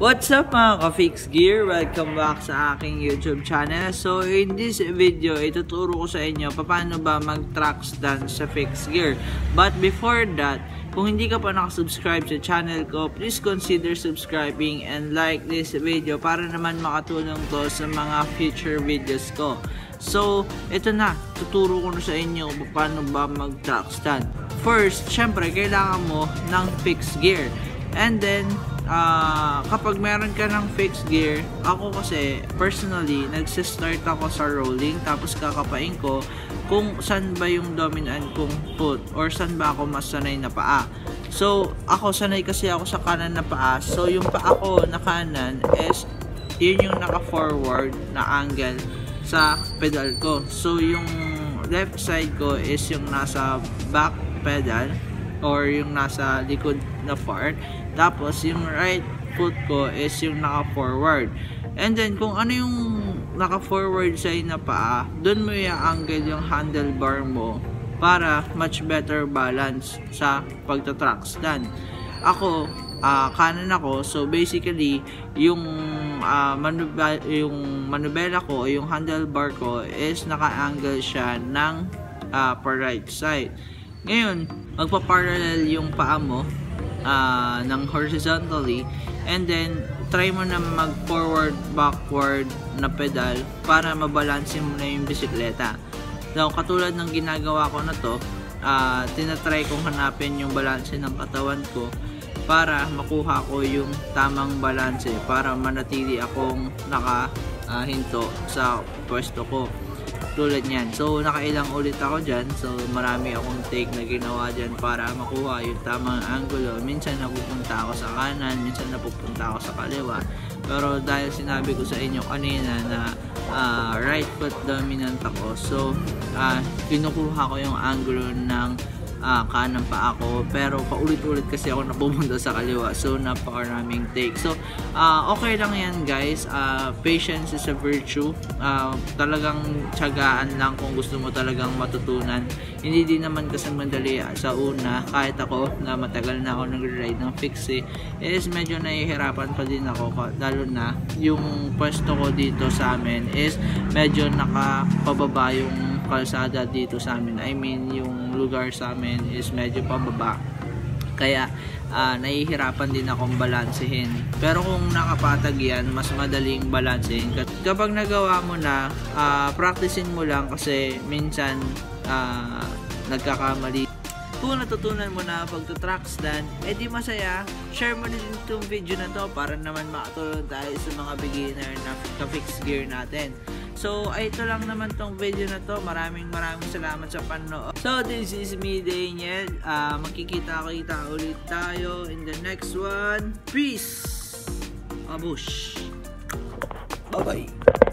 What's up mga ka-Fix Gear? Welcome back sa aking YouTube channel. So in this video, ituturo ko sa inyo paano ba mag-track stand sa Fix Gear. But before that, kung hindi ka pa nakasubscribe sa channel ko, please consider subscribing and like this video para naman makatulong to sa mga future videos ko. So, ito na, tuturo ko na sa inyo paano ba mag-track stand. First, syempre, kailangan mo ng fixed gear. And then, uh, kapag meron ka ng fixed gear, ako kasi personally, nagsistart ako sa rolling tapos kakapain ko kung saan ba yung dominant kong foot or saan ba ako mas sanay na paa. So, ako sanay kasi ako sa kanan na paa. So, yung paa ko na kanan is yun yung naka-forward na angle sa pedal ko. So, yung left side ko is yung nasa back pedal or yung nasa likod na part tapos, yung right foot ko is yung naka-forward. And then, kung ano yung naka-forward side na paa, dun mo i-angle yung handlebar mo para much better balance sa pagta-track stand. Ako, uh, kanan ako, so basically, yung, uh, manuba, yung manubela ko, yung handlebar ko is naka-angle siya ng uh, per right side. Ngayon, magpa-parallel yung paa mo uh, ng horizontally and then try mo na mag forward backward na pedal para mabalansin mo na yung bisikleta. So katulad ng ginagawa ko na to uh, tinatry kong hanapin yung balanse ng katawan ko para makuha ko yung tamang balanse para manatili akong nakahinto uh, sa pwesto ko tulad niyan. So, nakailang ulit ako dyan. So, marami akong take na ginawa dyan para makuha yung tamang angulo. Minsan napupunta ako sa kanan, minsan napupunta ako sa kaliwa. Pero dahil sinabi ko sa inyo kanina na uh, right foot dominant ako, so, uh, kinukuha ko yung angulo ng uh, kanan pa ako pero paulit-ulit kasi ako napupunta sa kaliwa so napakaraming take. So uh, okay lang yan guys. Uh, patience is a virtue. Uh, talagang tiyagaan lang kung gusto mo talagang matutunan hindi din naman kasi madali sa una kahit ako na matagal na ako nag-ride ng fixie is medyo nahihirapan pa din ako lalo na yung pwesto ko dito sa amin is medyo nakapababa yung kalsada dito sa amin. I mean yung lugar sa amin is medyo pababa. Kaya uh, nahihirapan din akong balansehin. Pero kung nakapatag yan mas madaling balansehin. Kapag nagawa mo na uh, practicein mo lang kasi minsan uh, nagkakamali. Kung natutunan mo na pagtutrack stand, edi masaya, share mo din itong video na to para naman makatulong tayo sa mga beginner na ka-fix gear natin. So, ito lang naman tong video na to. Maraming maraming salamat sa panood. So, this is me, Daniel. Uh, Magkikita-kita ulit tayo in the next one. Peace! Abush! Bye-bye!